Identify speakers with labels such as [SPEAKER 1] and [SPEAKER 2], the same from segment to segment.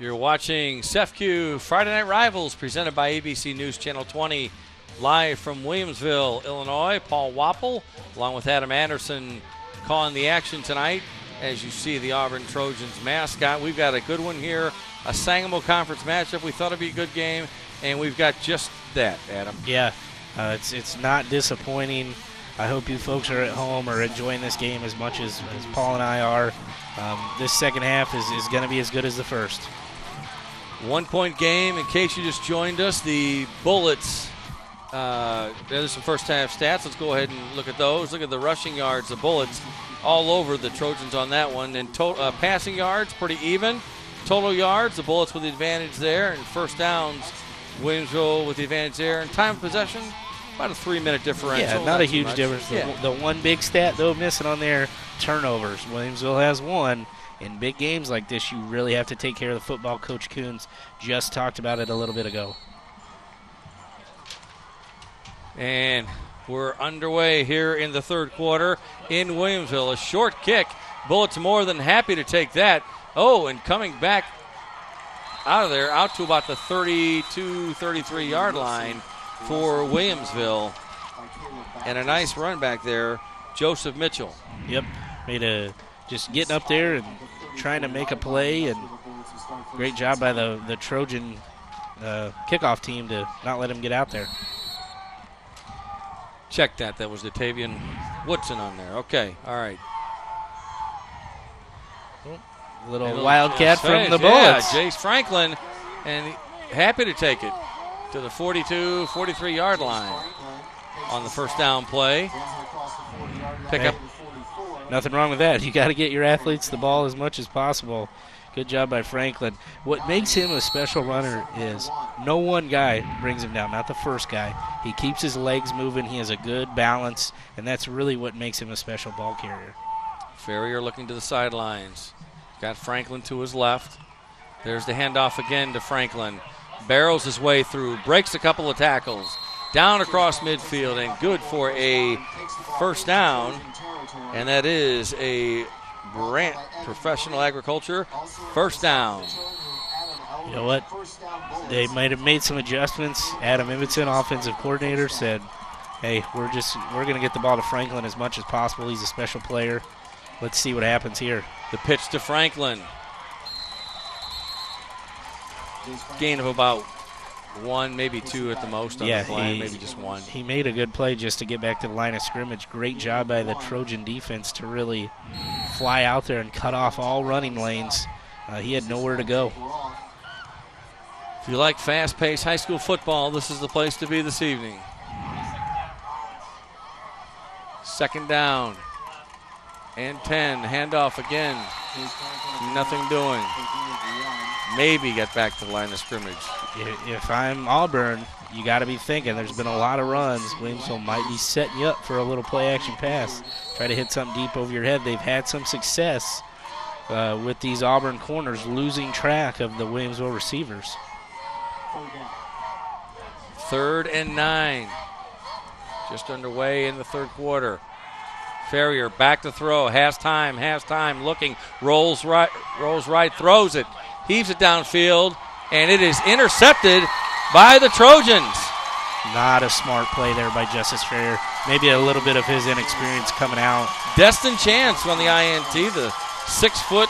[SPEAKER 1] You're watching CEFCU Friday Night Rivals presented by ABC News Channel 20 live from Williamsville, Illinois. Paul Wapple along with Adam Anderson calling the action tonight. As you see the Auburn Trojans mascot, we've got a good one here, a Sangamo Conference matchup. We thought it'd be a good game, and we've got just that, Adam.
[SPEAKER 2] Yeah, uh, it's it's not disappointing. I hope you folks are at home or enjoying this game as much as, as Paul and I are. Um, this second half is, is going to be as good as the first.
[SPEAKER 1] One point game, in case you just joined us, the Bullets. Uh, there's some first half stats. Let's go ahead and look at those. Look at the rushing yards, the Bullets all over the Trojans on that one. And to- uh, passing yards, pretty even. Total yards, the Bullets with the advantage there. And first downs, Williamsville with the advantage there. And time of possession, about a three minute differential.
[SPEAKER 2] Yeah, not a huge
[SPEAKER 1] much.
[SPEAKER 2] difference. The,
[SPEAKER 1] Yeah.
[SPEAKER 2] the one big stat, though, missing on there turnovers. Williamsville has one. In big games like this, you really have to take care of the football. Coach Coons just talked about it a little bit ago.
[SPEAKER 1] And we're underway here in the third quarter in Williamsville. A short kick. Bullets more than happy to take that. Oh, and coming back out of there, out to about the 32, 33 yard line for Williamsville. And a nice run back there, Joseph Mitchell.
[SPEAKER 2] Yep, made a just getting up there and trying to make a play, and great job by the the Trojan uh, kickoff team to not let him get out there.
[SPEAKER 1] Check that. That was Datavian Woodson on there. Okay, all right.
[SPEAKER 2] Little
[SPEAKER 1] Little
[SPEAKER 2] wildcat from the
[SPEAKER 1] Faze, yeah, Jace Franklin, and happy to take it to the 42, 43 yard line on the first down play. Pick
[SPEAKER 2] Hey.
[SPEAKER 1] up.
[SPEAKER 2] Nothing wrong with that. You got to get your athletes the ball as much as possible. Good job by Franklin. What makes him a special runner is no one guy brings him down, not the first guy. He keeps his legs moving, he has a good balance, and that's really what makes him a special ball carrier.
[SPEAKER 1] Ferrier looking to the sidelines. Got Franklin to his left. There's the handoff again to Franklin. Barrels his way through, breaks a couple of tackles, down across midfield, and good for a first down. And that is a Brandt Professional Agriculture first down.
[SPEAKER 2] You know what? They might have made some adjustments. Adam Ibbotson, offensive coordinator, said, "Hey, we're just we're going to get the ball to Franklin as much as possible. He's a special player. Let's see what happens here."
[SPEAKER 1] The pitch to Franklin. Gain of about one, maybe two at the most on
[SPEAKER 2] Yeah,
[SPEAKER 1] the play, maybe just one.
[SPEAKER 2] He made a good play just to get back to the line of scrimmage. Great job by the Trojan defense to really fly out there and cut off all running lanes. Uh, he had nowhere to go.
[SPEAKER 1] If you like fast paced high school football, this is the place to be this evening. Second down and 10. Handoff again. Nothing doing. Maybe get back to the line of scrimmage.
[SPEAKER 2] If if I'm Auburn, you got to be thinking there's been a lot of runs. Williamsville might be setting you up for a little play action pass. Try to hit something deep over your head. They've had some success uh, with these Auburn corners losing track of the Williamsville receivers.
[SPEAKER 1] Third and nine. Just underway in the third quarter. Ferrier back to throw. Has time. Has time. Looking. Rolls right. Rolls right. Throws it. Heaves it downfield, and it is intercepted by the Trojans.
[SPEAKER 2] Not a smart play there by Justice Ferrier. Maybe a little bit of his inexperience coming out.
[SPEAKER 1] Destin Chance on the INT. The six foot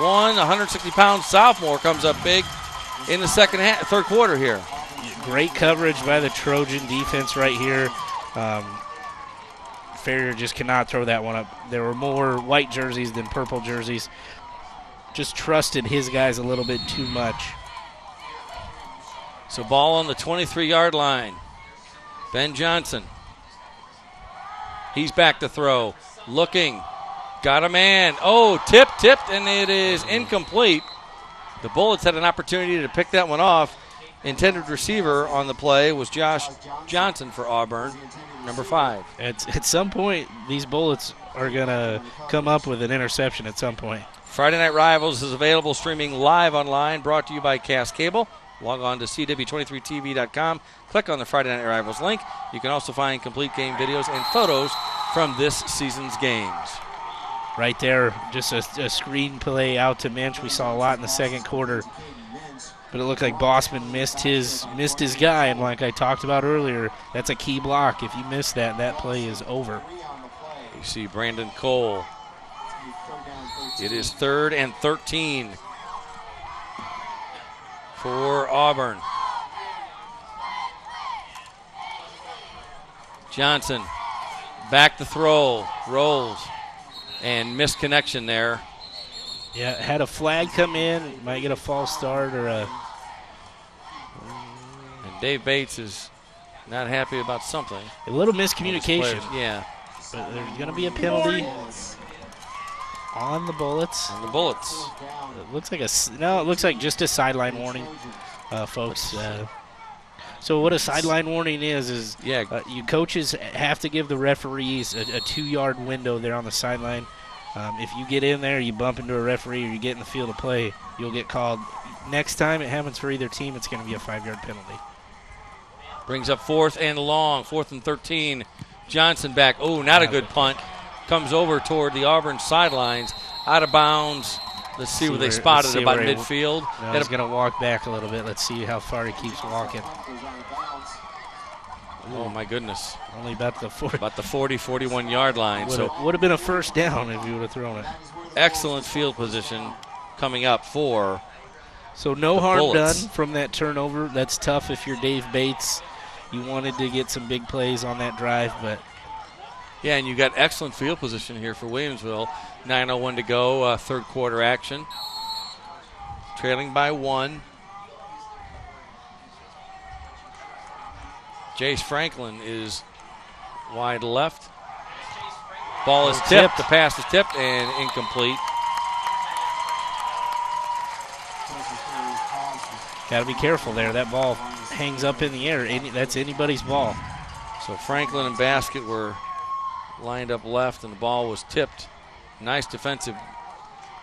[SPEAKER 1] one, 160 pound sophomore comes up big in the second half, third quarter here.
[SPEAKER 2] Great coverage by the Trojan defense right here. Um, Ferrier just cannot throw that one up. There were more white jerseys than purple jerseys. Just trusted his guys a little bit too much.
[SPEAKER 1] So ball on the 23 yard line. Ben Johnson. He's back to throw. Looking. Got a man. Oh, tipped, tipped, and it is incomplete. The Bullets had an opportunity to pick that one off. Intended receiver on the play was Josh Johnson for Auburn, number five.
[SPEAKER 2] At, at some point, these bullets are going to come up with an interception at some point.
[SPEAKER 1] Friday Night Rivals is available streaming live online, brought to you by Cass Cable. Log on to CW23TV.com. Click on the Friday Night Rivals link. You can also find complete game videos and photos from this season's games.
[SPEAKER 2] Right there, just a, a screen play out to Minch. We saw a lot in the second quarter. But it looked like Bossman missed his missed his guy, and like I talked about earlier, that's a key block. If you miss that, that play is over.
[SPEAKER 1] You see Brandon Cole. It is third and 13 for Auburn. Johnson back to throw, rolls, and missed connection there.
[SPEAKER 2] Yeah, had a flag come in, might get a false start or a.
[SPEAKER 1] And Dave Bates is not happy about something.
[SPEAKER 2] A little miscommunication.
[SPEAKER 1] Yeah.
[SPEAKER 2] But there's going to be a penalty on the Bullets.
[SPEAKER 1] On the Bullets.
[SPEAKER 2] It looks like a no. It looks like just a sideline warning, uh, folks. Uh, so what a sideline warning is is
[SPEAKER 1] yeah,
[SPEAKER 2] uh, you coaches have to give the referees a, a two-yard window there on the sideline. Um, if you get in there, you bump into a referee, or you get in the field of play, you'll get called. Next time it happens for either team, it's going to be a five-yard penalty.
[SPEAKER 1] Brings up fourth and long, fourth and 13. Johnson back. Oh, not a good punt. Comes over toward the Auburn sidelines, out of bounds. Let's see, see where they spotted about midfield.
[SPEAKER 2] No, he's going to walk back a little bit. Let's see how far he keeps walking.
[SPEAKER 1] Oh my goodness!
[SPEAKER 2] Only about the 40,
[SPEAKER 1] about the 40, 41 yard line.
[SPEAKER 2] Would
[SPEAKER 1] so
[SPEAKER 2] would have been a first down if you would have thrown it.
[SPEAKER 1] Excellent field position coming up for.
[SPEAKER 2] So no harm bullets. done from that turnover. That's tough if you're Dave Bates. You wanted to get some big plays on that drive, but
[SPEAKER 1] yeah, and you got excellent field position here for Williamsville. 9:01 to go, uh, third quarter action. Trailing by one. Jace Franklin is wide left. Ball is tipped. The pass is tipped and incomplete.
[SPEAKER 2] Got to be careful there. That ball hangs up in the air. Any, that's anybody's ball.
[SPEAKER 1] So Franklin and Basket were lined up left, and the ball was tipped. Nice defensive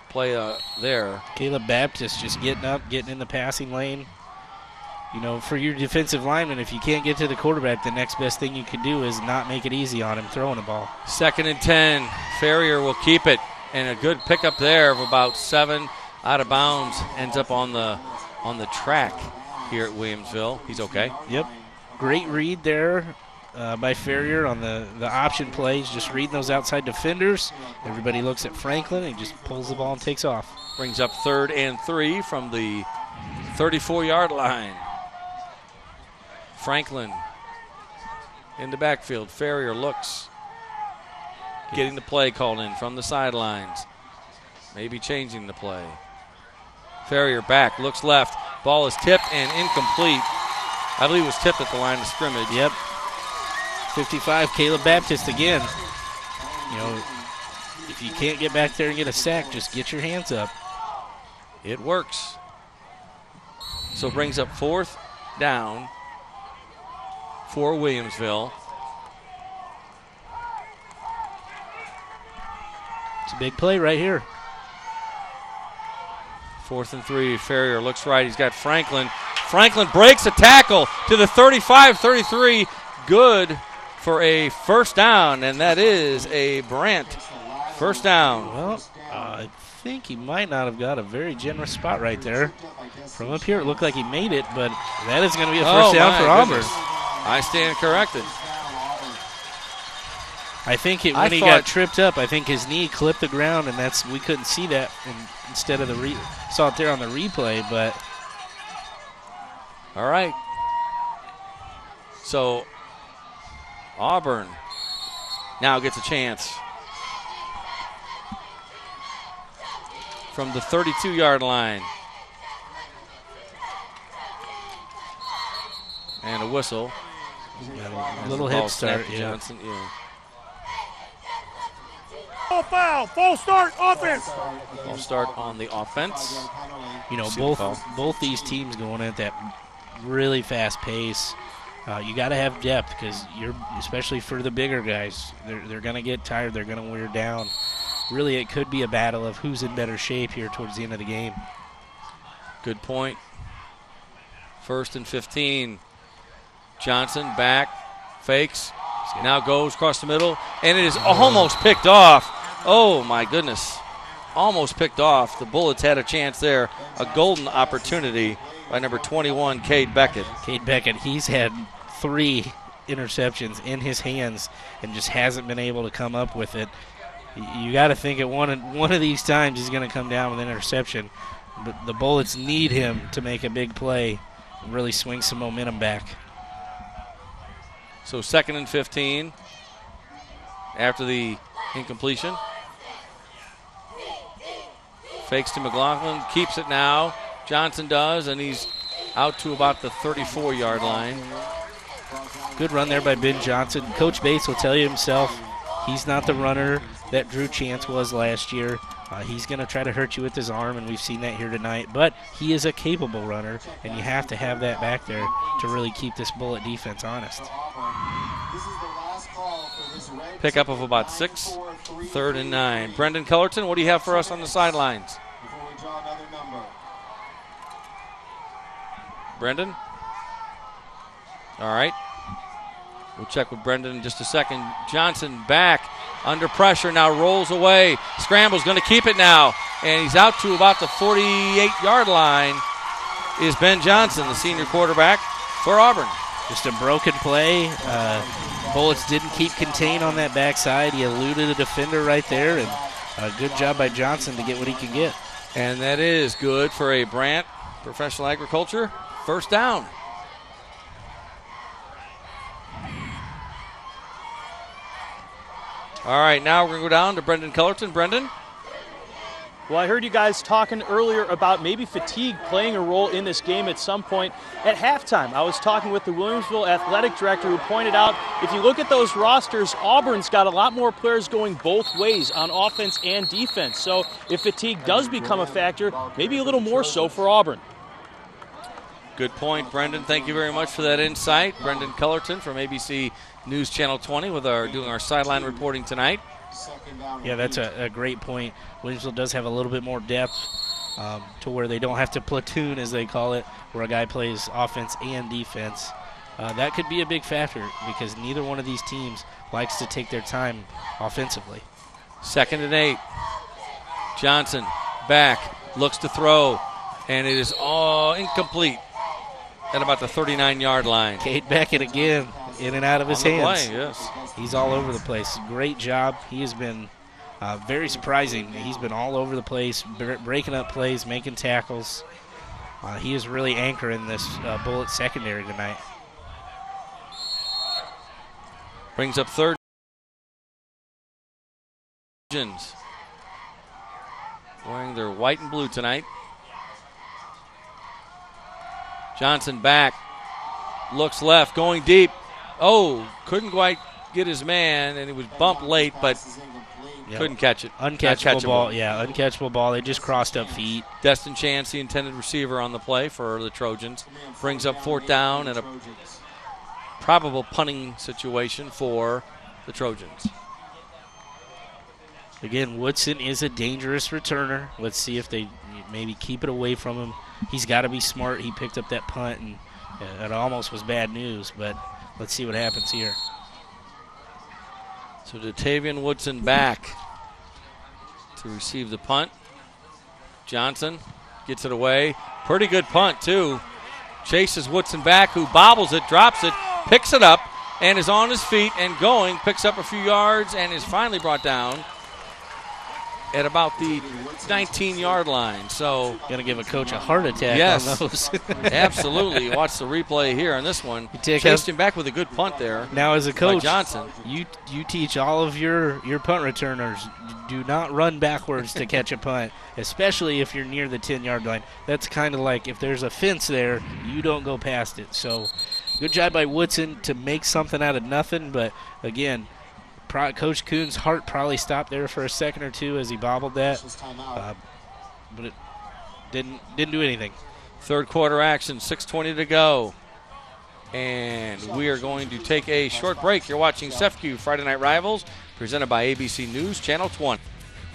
[SPEAKER 1] play uh, there.
[SPEAKER 2] Caleb Baptist just getting up, getting in the passing lane. You know, for your defensive lineman, if you can't get to the quarterback, the next best thing you can do is not make it easy on him throwing the ball.
[SPEAKER 1] Second and 10. Ferrier will keep it. And a good pickup there of about seven out of bounds. Ends up on the on the track here at Williamsville. He's okay.
[SPEAKER 2] Yep. Great read there uh, by Ferrier on the, the option plays, just reading those outside defenders. Everybody looks at Franklin and just pulls the ball and takes off.
[SPEAKER 1] Brings up third and three from the 34 yard line. Franklin in the backfield. Ferrier looks. Getting the play called in from the sidelines. Maybe changing the play. Ferrier back, looks left. Ball is tipped and incomplete. I believe it was tipped at the line of scrimmage.
[SPEAKER 2] Yep. 55, Caleb Baptist again. You know, if you can't get back there and get a sack, just get your hands up.
[SPEAKER 1] It works. So brings up fourth down for Williamsville.
[SPEAKER 2] It's a big play right here.
[SPEAKER 1] Fourth and three. Ferrier looks right. He's got Franklin. Franklin breaks a tackle to the 35 33. Good for a first down, and that is a Brandt first down.
[SPEAKER 2] Well, uh, I think he might not have got a very generous spot right there. From up here, it looked like he made it, but that is going to be a first
[SPEAKER 1] oh
[SPEAKER 2] down for
[SPEAKER 1] Auburn. I stand corrected.
[SPEAKER 2] I think it, when I he got tripped up, I think his knee clipped the ground, and that's we couldn't see that in, instead of the re, saw it there on the replay. But
[SPEAKER 1] all right, so Auburn now gets a chance from the 32-yard line. And a whistle.
[SPEAKER 2] A little hip start.
[SPEAKER 1] Yeah. Johnson. Yeah.
[SPEAKER 3] Full foul, full start, offense.
[SPEAKER 1] Full start on the offense.
[SPEAKER 2] You know, both both these teams going at that really fast pace. Uh, you got to have depth because you're, especially for the bigger guys, they're, they're going to get tired. They're going to wear down. Really, it could be a battle of who's in better shape here towards the end of the game.
[SPEAKER 1] Good point. First and 15. Johnson back, fakes, now goes across the middle, and it is almost picked off. Oh my goodness. almost picked off. The Bullets had a chance there, a golden opportunity by number 21, Cade Beckett.
[SPEAKER 2] Cade Beckett, he's had three interceptions in his hands and just hasn't been able to come up with it. You got to think at one one of these times he's going to come down with an interception. But the Bullets need him to make a big play, and really swing some momentum back.
[SPEAKER 1] So second and 15 after the incompletion. Fakes to McLaughlin, keeps it now. Johnson does, and he's out to about the 34 yard line.
[SPEAKER 2] Good run there by Ben Johnson. Coach Bates will tell you himself he's not the runner that Drew Chance was last year. Uh, he's going to try to hurt you with his arm, and we've seen that here tonight. But he is a capable runner, and you have to have that back there to really keep this Bullet defense honest.
[SPEAKER 1] Pickup of about six, third and nine. Brendan Cullerton, what do you have for us on the sidelines? Brendan? All right. We'll check with Brendan in just a second. Johnson back under pressure now rolls away. Scramble's going to keep it now. And he's out to about the 48 yard line. Is Ben Johnson, the senior quarterback for Auburn.
[SPEAKER 2] Just a broken play. Uh, Bullets didn't keep contain on that backside. He eluded a defender right there, and a good job by Johnson to get what he can get.
[SPEAKER 1] And that is good for a Brandt Professional Agriculture first down. All right, now we're going to go down to Brendan Cullerton. Brendan?
[SPEAKER 4] Well, I heard you guys talking earlier about maybe fatigue playing a role in this game at some point. At halftime, I was talking with the Williamsville athletic director who pointed out if you look at those rosters, Auburn's got a lot more players going both ways on offense and defense. So if fatigue does become a factor, maybe a little more so for Auburn.
[SPEAKER 1] Good point, Brendan. Thank you very much for that insight. Brendan Cullerton from ABC News Channel 20 with our doing our sideline reporting tonight.
[SPEAKER 2] Yeah, that's a, a great point. Williamsville does have a little bit more depth um, to where they don't have to platoon, as they call it, where a guy plays offense and defense. Uh, that could be a big factor because neither one of these teams likes to take their time offensively.
[SPEAKER 1] Second and eight. Johnson back, looks to throw, and it is all incomplete at about the 39 yard line.
[SPEAKER 2] Cade Beckett again, in and out of his hands.
[SPEAKER 1] play, yes.
[SPEAKER 2] He's all over the place. Great job. He has been uh, very surprising. He's been all over the place, bre- breaking up plays, making tackles. Uh, he is really anchoring this uh, Bullet secondary tonight.
[SPEAKER 1] Brings up third. Wearing their white and blue tonight. Johnson back. Looks left, going deep. Oh, couldn't quite get his man, and he was bumped late, but
[SPEAKER 2] Yep.
[SPEAKER 1] couldn't catch it.
[SPEAKER 2] Uncatchable
[SPEAKER 1] catchable.
[SPEAKER 2] ball. Yeah, uncatchable ball. They just crossed up feet.
[SPEAKER 1] Destin Chance, the intended receiver on the play for the Trojans, brings up fourth down and a probable punting situation for the Trojans.
[SPEAKER 2] Again, Woodson is a dangerous returner. Let's see if they maybe keep it away from him. He's got to be smart. He picked up that punt, and it almost was bad news, but let's see what happens here.
[SPEAKER 1] So Datavian Woodson back to receive the punt. Johnson gets it away. Pretty good punt, too. Chases Woodson back, who bobbles it, drops it, picks it up, and is on his feet and going. Picks up a few yards and is finally brought down at about the 19 yard line. So,
[SPEAKER 2] Going to give a coach a heart attack
[SPEAKER 1] Yes.
[SPEAKER 2] on those.
[SPEAKER 1] absolutely. Watch the replay here on this one.
[SPEAKER 2] You take
[SPEAKER 1] Chased
[SPEAKER 2] up-
[SPEAKER 1] him back with a good punt there.
[SPEAKER 2] now, as a coach,
[SPEAKER 1] Johnson.
[SPEAKER 2] you you teach all of your your punt returners do not run backwards to catch a punt, especially if you're near the 10 yard line. That's kind of like if there's a fence there, you don't go past it. So, good job by Woodson to make something out of nothing. But again, pro- Coach Coon's heart probably stopped there for a second or two as he bobbled that, uh, but it didn't didn't do anything.
[SPEAKER 1] Third quarter action, 6.20 to go. And we are going to take a short break. You're watching CEFCU Friday Night Rivals, presented by ABC News Channel 20.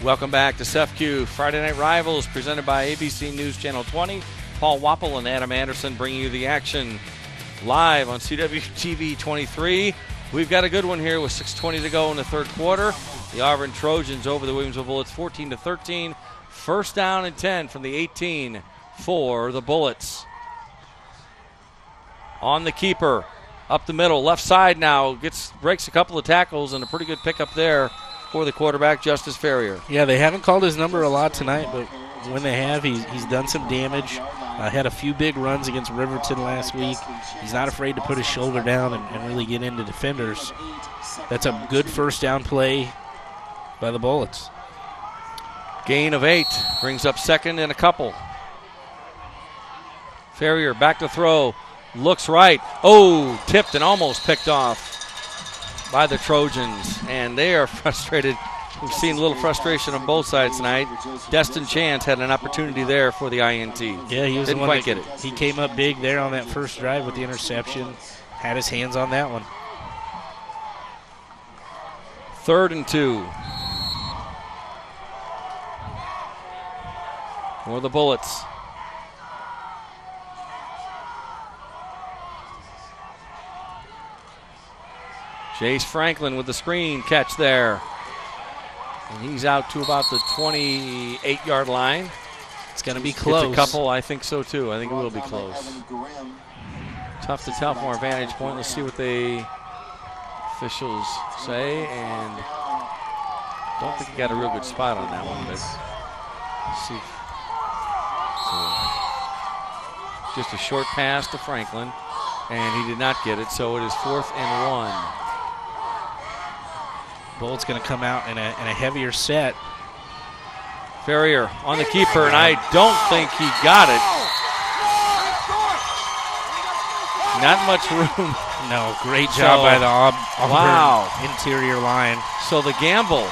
[SPEAKER 1] Welcome back to CEFCU Friday Night Rivals, presented by ABC News Channel 20. Paul Wapple and Adam Anderson bringing you the action live on CWTV 23 We've got a good one here with 6:20 to go in the third quarter. The Auburn Trojans over the Williamsville Bullets 14 to 13. First down and 10 from the 18 for the Bullets. On the keeper, up the middle, left side now gets breaks a couple of tackles and a pretty good pickup there for the quarterback Justice Ferrier.
[SPEAKER 2] Yeah, they haven't called his number a lot tonight, but when they have, he's, he's done some damage. Uh, had a few big runs against Riverton last week. He's not afraid to put his shoulder down and, and really get into defenders. That's a good first down play by the Bullets.
[SPEAKER 1] Gain of eight brings up second and a couple. Ferrier back to throw, looks right. Oh, tipped and almost picked off by the Trojans, and they are frustrated. We've seen a little frustration on both sides tonight. Destin Chance had an opportunity there for the INT.
[SPEAKER 2] Yeah, he was
[SPEAKER 1] Didn't quite
[SPEAKER 2] that
[SPEAKER 1] get it.
[SPEAKER 2] He came up big there on that first drive with the interception. Had his hands on that one.
[SPEAKER 1] Third and two. For the Bullets. Chase Franklin with the screen catch there. And he's out to about the 28 yard line.
[SPEAKER 2] It's going to be close.
[SPEAKER 1] a couple, I think so too. I think it will be close. Tough to tell from our vantage point. Let's see what the officials say. And don't think he got a real good spot on that one, but see. So, just a short pass to Franklin, and he did not get it. So it is fourth and one.
[SPEAKER 2] Bullets going to come out in a, in a heavier set.
[SPEAKER 1] Ferrier on the keeper, and I don't think he got it. Not much room.
[SPEAKER 2] No, great job
[SPEAKER 1] So-
[SPEAKER 2] by the Aub- Auburn
[SPEAKER 1] Wow.
[SPEAKER 2] interior line.
[SPEAKER 1] So the gamble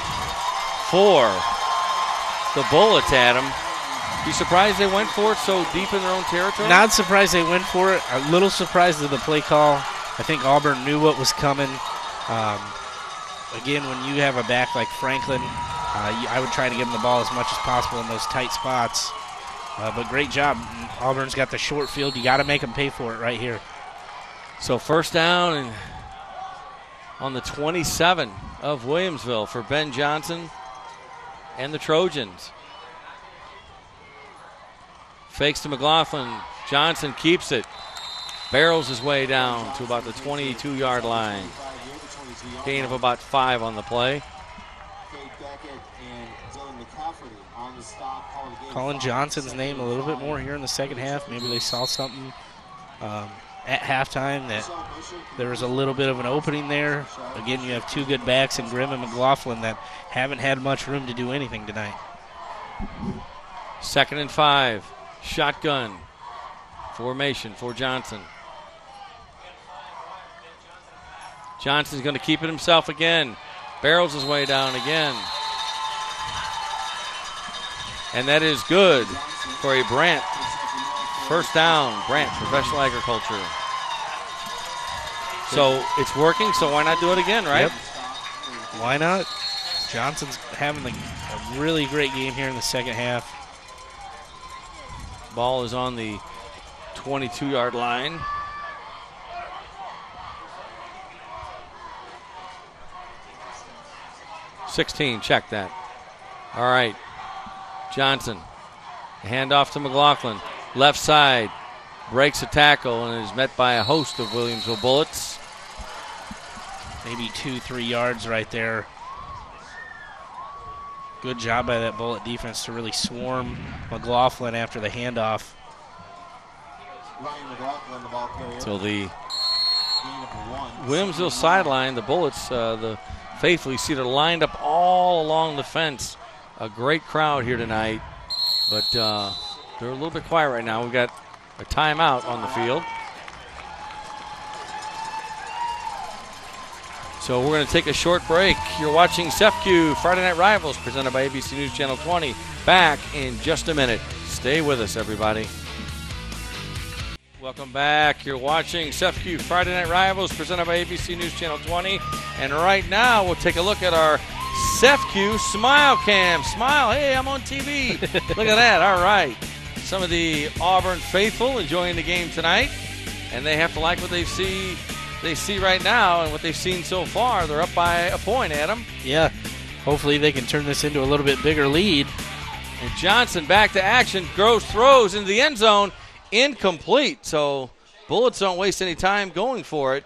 [SPEAKER 1] for the Bullets, Adam. You surprised they went for it so deep in their own territory?
[SPEAKER 2] Not surprised they went for it. A little surprised at the play call. I think Auburn knew what was coming. Um, again, when you have a back like Franklin, uh, I would try to give him the ball as much as possible in those tight spots. Uh, but great job. Auburn's got the short field. You got to make them pay for it right here.
[SPEAKER 1] So first down and on the 27 of Williamsville for Ben Johnson and the Trojans. Fakes to McLaughlin. Johnson keeps it. Barrels his way down to about the 22 yard line. Gain of about five on the play.
[SPEAKER 2] Calling Johnson's name a little bit more here in the second half. Maybe they saw something um, at halftime that there was a little bit of an opening there. Again, you have two good backs in Grimm and McLaughlin that haven't had much room to do anything tonight.
[SPEAKER 1] Second and five. Shotgun. Formation for Johnson. Johnson's going to keep it himself again. Barrels his way down again. And that is good for a Brandt. First down, Brandt Professional Agriculture. So it's working, so why not do it again, right?
[SPEAKER 2] Yep. Why not? Johnson's having a a really great game here in the second half.
[SPEAKER 1] Ball is on the 22 yard line. Sixteen, check that. All right, Johnson, hand off to McLaughlin, left side, breaks a tackle and is met by a host of Williamsville Bullets.
[SPEAKER 2] Maybe two, three yards right there. Good job by that bullet defense to really swarm McLaughlin after the handoff.
[SPEAKER 1] Till the Williamsville sideline, the Bullets, uh, the faithful, you see they're lined up all along the fence. A great crowd here tonight, but uh, they're a little bit quiet right now. We've got a timeout on the field. So we're going to take a short break. You're watching CEFCU Friday Night Rivals presented by ABC News Channel 20. Back in just a minute. Stay with us, everybody. Welcome back. You're watching CEFCU Friday Night Rivals presented by ABC News Channel 20. And right now, we'll take a look at our CEFCU Smile Cam. Smile, hey, I'm on TV. look at that. All right. Some of the Auburn faithful enjoying the game tonight. And they have to like what they see they see right now and what they've seen so far, they're up by a point, Adam.
[SPEAKER 2] Yeah. Hopefully they can turn this into a little bit bigger lead.
[SPEAKER 1] And Johnson back to action. Gross throws into the end zone. Incomplete. So Bullets don't waste any time going for it.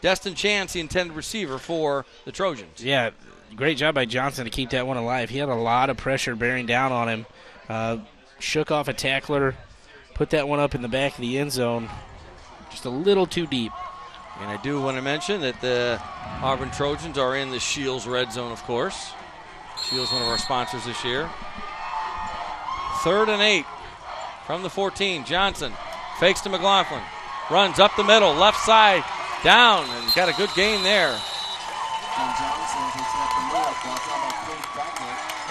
[SPEAKER 1] Destin Chance, the intended receiver for the Trojans.
[SPEAKER 2] Yeah, great job by Johnson to keep that one alive. He had a lot of pressure bearing down on him. Uh, shook off a tackler, put that one up in the back of the end zone, just a little too deep.
[SPEAKER 1] And I do want to mention that the Auburn Trojans are in the Shields Red Zone, of course. Shields, one of our sponsors this year. Third and eight from the 14. Johnson fakes to McLaughlin, runs up the middle, left side, down, and got a good gain there.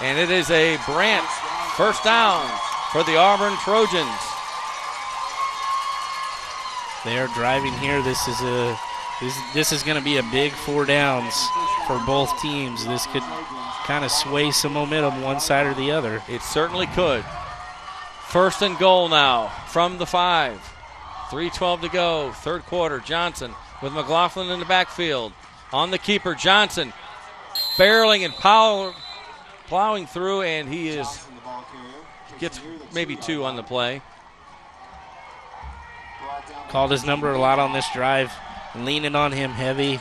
[SPEAKER 1] And it is a Brandt first down for the Auburn Trojans.
[SPEAKER 2] They are driving here. This is a this, this is going to be a big four downs for both teams. This could kind of sway some momentum one side or the other.
[SPEAKER 1] It certainly could. First and goal now from the five. 3.12 to go, third quarter. Johnson with McLaughlin in the backfield. On the keeper, Johnson barreling and power, plowing through, and he is gets maybe two on the play.
[SPEAKER 2] Called his number a lot on this drive, leaning on him heavy.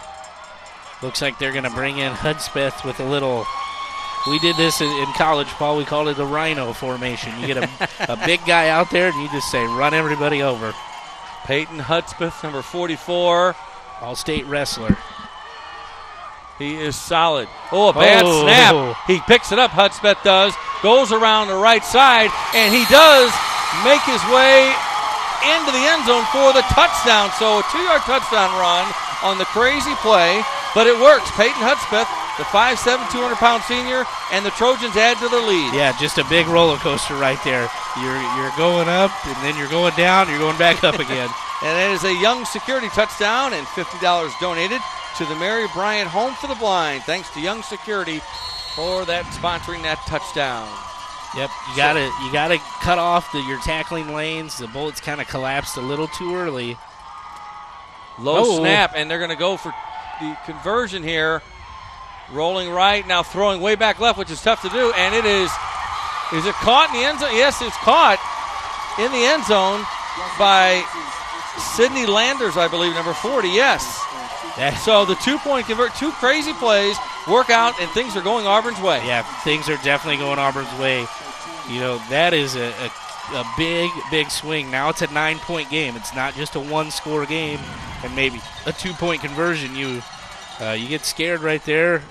[SPEAKER 2] Looks like they're going to bring in Hudspeth with a little. We did this in, in college, Paul. We called it the rhino formation. You get a, a big guy out there, and you just say, run everybody over.
[SPEAKER 1] Peyton Hudspeth, number 44.
[SPEAKER 2] All state wrestler.
[SPEAKER 1] He is solid. Oh, a bad
[SPEAKER 2] Oh.
[SPEAKER 1] snap. He picks it up, Hudspeth does, goes around the right side, and he does make his way into the end zone for the touchdown. So a two yard touchdown run on the crazy play, but it works. Peyton Hudspeth, the 5'7, 200 pound senior, and the Trojans add to their lead.
[SPEAKER 2] Yeah, just a big roller coaster right there. You're you're going up, and then you're going down, you're going back up again.
[SPEAKER 1] And it is a young security touchdown and $50 donated to the Mary Bryant Home for the Blind. Thanks to Young Security for that sponsoring that touchdown.
[SPEAKER 2] Yep, you gotta you gotta cut off the, your tackling lanes. The bullets kind of collapsed a little too early.
[SPEAKER 1] Low
[SPEAKER 2] Oh.
[SPEAKER 1] snap, and they're going to go for the conversion here. Rolling right, now throwing way back left, which is tough to do. And it is, is it caught in the end zone? Yes, it's caught in the end zone by Sidney Landers, I believe, number 40. Yes. So the two point convert, two crazy plays work out, and things are going Auburn's way.
[SPEAKER 2] yeah, things are definitely going Auburn's way. You know that is a, a, a big big swing. Now it's a nine point game. It's not just a one score game, and maybe a two point conversion. You uh, you get scared right there.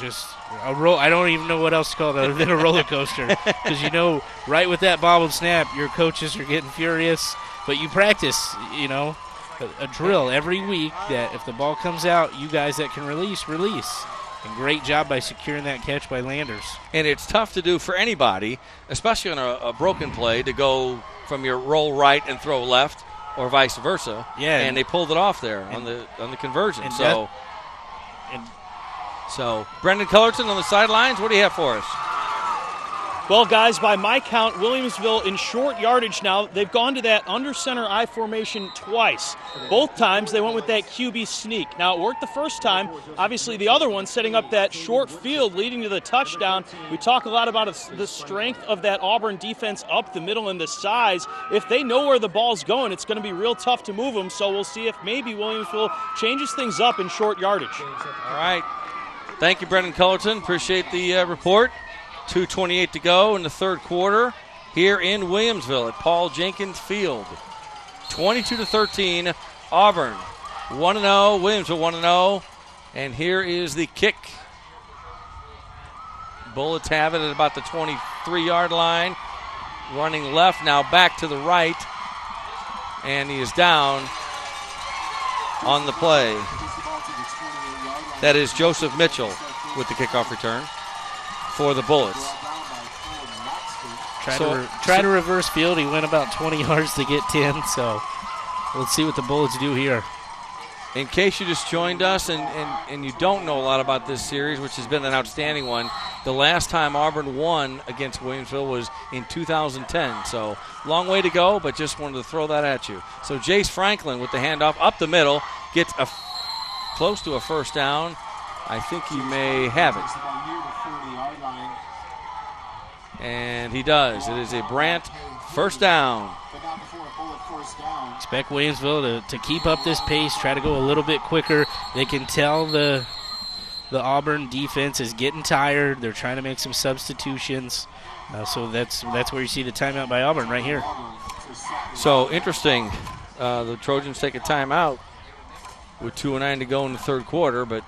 [SPEAKER 2] Just a roll. I don't even know what else to call it other than a roller coaster because you know right with that bobbled snap, your coaches are getting furious. But you practice, you know, a, a drill every week that if the ball comes out, you guys that can release, release. And great job by securing that catch by Landers.
[SPEAKER 1] And it's tough to do for anybody, especially on a, a broken play, to go from your roll right and throw left, or vice versa.
[SPEAKER 2] Yeah.
[SPEAKER 1] and they pulled it off there on the on the conversion.
[SPEAKER 2] and
[SPEAKER 1] So,
[SPEAKER 2] And
[SPEAKER 1] so Brendan Cullerton on the sidelines. What do you have for us?
[SPEAKER 4] Well, guys, by my count, Williamsville in short yardage now. They've gone to that under center I formation twice. Both times they went with that QB sneak. Now, it worked the first time. Obviously, the other one setting up that short field leading to the touchdown. We talk a lot about the strength of that Auburn defense up the middle and the size. If they know where the ball's going, it's going to be real tough to move them. So we'll see if maybe Williamsville changes things up in short yardage.
[SPEAKER 1] All right. Thank you, Brendan Cullerton. Appreciate the uh, report. 2.28 to go in the third quarter here in Williamsville at Paul Jenkins Field. 22 to 13, Auburn 1 0, Williamsville 1 0. And here is the kick. Bullets have it at about the 23 yard line. Running left, now back to the right. And he is down on the play. That is Joseph Mitchell with the kickoff return for the Bullets.
[SPEAKER 2] try
[SPEAKER 1] So-
[SPEAKER 2] to re- try to reverse field. He went about 20 yards to get 10. So let's see what the Bullets do here.
[SPEAKER 1] In case you just joined us and, and, and you don't know a lot about this series, which has been an outstanding one, the last time Auburn won against Williamsville was in 2010. So long way to go, but just wanted to throw that at you. So Jace Franklin with the handoff up the middle. gets a f- close to a first down. I think he may have it. And he does. It is a Brandt first down.
[SPEAKER 2] Expect Williamsville to, to keep up this pace, try to go a little bit quicker. They can tell the the Auburn defense is getting tired. They're trying to make some substitutions. Uh, so that's that's where you see the timeout by Auburn right here.
[SPEAKER 1] So interesting. Uh, the Trojans take a timeout with two and nine to go in the third quarter, but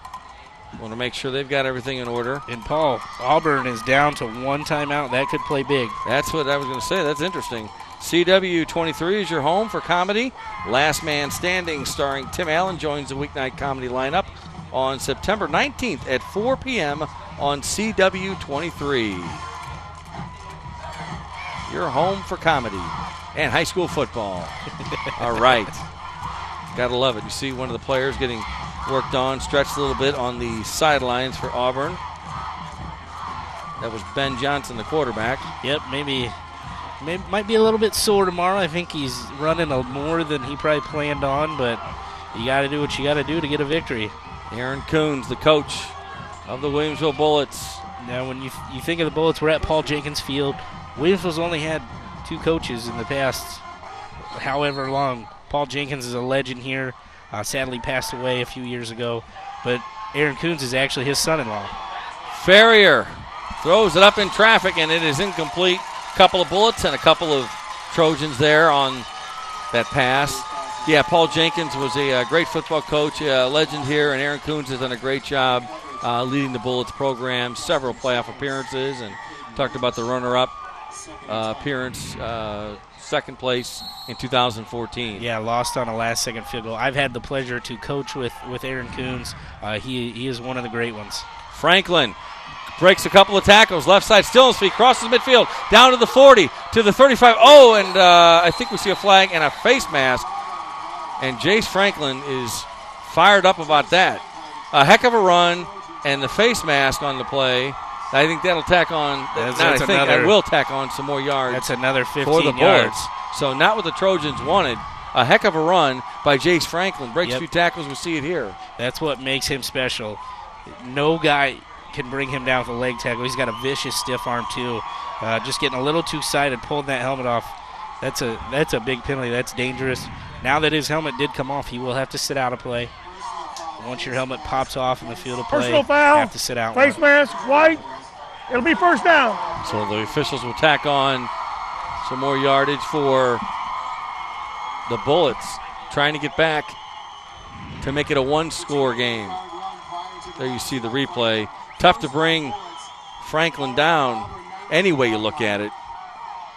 [SPEAKER 1] want to make sure they've got everything in order.
[SPEAKER 2] And Paul, Auburn is down to one timeout. That could play big.
[SPEAKER 1] That's what I was going to say. That's interesting. CW 23 is your home for comedy. Last Man Standing, starring Tim Allen, joins the weeknight comedy lineup on September 19th at 4 p.m. on CW 23. Your home for comedy and high school football. All right. Gotta love it. You see one of the players getting worked on, stretched a little bit on the sidelines for Auburn. That was Ben Johnson, the quarterback.
[SPEAKER 2] Yep, maybe, maybe might be a little bit sore tomorrow. I think he's running a, more than he probably planned on, but you got to do what you got to do to get a victory.
[SPEAKER 1] Aaron Coons, the coach of the Williamsville Bullets.
[SPEAKER 2] Now, when you you think of the Bullets, we're at Paul Jenkins Field. Williamsville's only had two coaches in the past, however long. Paul Jenkins is a legend here. Uh, sadly, passed away a few years ago, but Aaron Coons is actually his son-in-law.
[SPEAKER 1] Ferrier throws it up in traffic, and it is incomplete. A Couple of bullets and a couple of Trojans there on that pass. Yeah, Paul Jenkins was a, uh, great football coach, a legend here, and Aaron Coons has done a great job uh, leading the Bullets program, several playoff appearances, and talked about the runner-up uh, appearance, uh, second place in 2014.
[SPEAKER 2] Yeah, lost on a last-second field goal. I've had the pleasure to coach with with Aaron Coons. Uh, he he is one of the great ones.
[SPEAKER 1] Franklin breaks a couple of tackles, left side still on his feet, crosses midfield, down to the 40, to the 35. Oh, and uh, I think we see a flag and a face mask. And Jace Franklin is fired up about that. A heck of a run, and the face mask on the play. I think that'll tack on.
[SPEAKER 2] That's-
[SPEAKER 1] not
[SPEAKER 2] that's
[SPEAKER 1] I think
[SPEAKER 2] another-
[SPEAKER 1] I will tack on some more yards
[SPEAKER 2] That's another 15
[SPEAKER 1] for the
[SPEAKER 2] yards.
[SPEAKER 1] Bullets. So not what the Trojans wanted. A heck of a run by Jace Franklin. Breaks
[SPEAKER 2] Yep.
[SPEAKER 1] a few tackles. We see it here.
[SPEAKER 2] That's what makes him special. No guy can bring him down with a leg tackle. He's got a vicious stiff arm too. Uh, just getting a little too sided, pulling that helmet off. That's a that's a big penalty. That's dangerous. Now that his helmet did come off, he will have to sit out of play. Once your helmet pops off in the field of play,
[SPEAKER 3] Personal
[SPEAKER 2] you
[SPEAKER 3] foul.
[SPEAKER 2] have to sit out.
[SPEAKER 3] Face mask, white. It'll be first down.
[SPEAKER 1] So the officials will tack on some more yardage for the Bullets, trying to get back to make it a one score game. There you see the replay. Tough to bring Franklin down any way you look at it.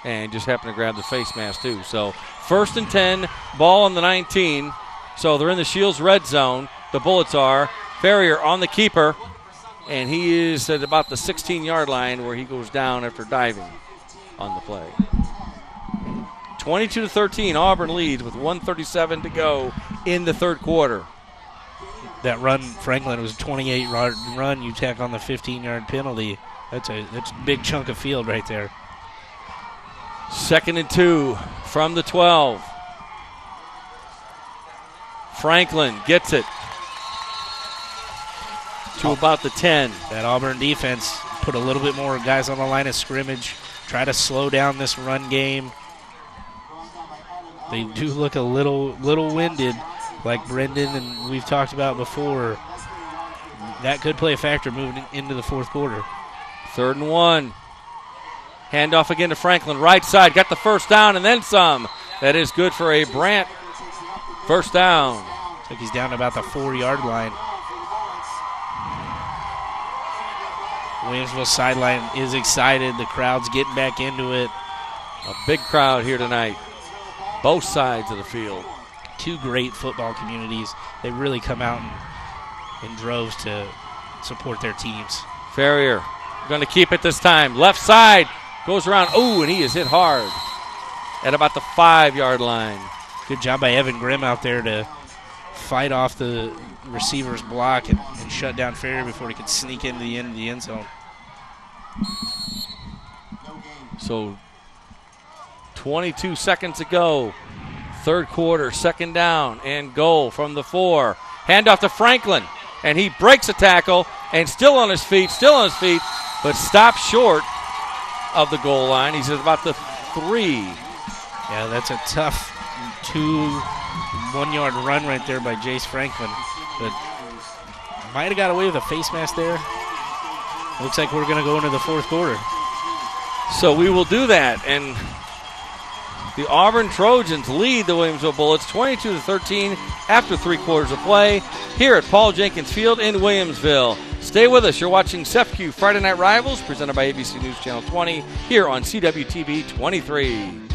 [SPEAKER 1] And just happen to grab the face mask, too. So, first and 10, ball on the 19. So, they're in the Shields red zone. The Bullets are. Ferrier on the keeper and he is at about the 16 yard line where he goes down after diving on the play. 22 to 13, Auburn leads with 137 to go in the third quarter.
[SPEAKER 2] That run, Franklin, was a 28 yard run. You tack on the 15 yard penalty. That's a that's a big chunk of field right there.
[SPEAKER 1] Second and two from the 12. Franklin gets it to oh. about the 10.
[SPEAKER 2] That Auburn defense put a little bit more guys on the line of scrimmage, try to slow down this run game. They do look a little little winded, like Brendan and we've talked about before. That could play a factor moving into the fourth quarter.
[SPEAKER 1] Third and one. Handoff again to Franklin. Right side. Got the first down and then some. That is good for a Brandt first down.
[SPEAKER 2] Looks like he's down about the four yard line. Williamsville sideline is excited. The crowd's getting back into it.
[SPEAKER 1] A big crowd here tonight. Both sides of the field.
[SPEAKER 2] Two great football communities. They really come out in, in droves to support their teams.
[SPEAKER 1] Ferrier going to keep it this time. Left side goes around. Oh, and he is hit hard at about the five yard line.
[SPEAKER 2] Good job by Evan Grimm out there to fight off the receiver's block and, and shut down Ferrier before he could sneak into the end of the end zone.
[SPEAKER 1] So 22 seconds ago. Third quarter, second down and goal from the four. Handoff to Franklin, and he breaks a tackle and still on his feet, still on his feet, but stops short of the goal line. He's at about the three.
[SPEAKER 2] Yeah, that's a tough two one yard run right there by Jace Franklin. But might have got away with a face mask there. Looks like we're going to go into the fourth quarter.
[SPEAKER 1] So we will do that. And the Auburn Trojans lead the Williamsville Bullets 22 to 13 after three quarters of play here at Paul Jenkins Field in Williamsville. Stay with us. You're watching CEFCU Friday Night Rivals presented by ABC News Channel 20 here on CWTV 23.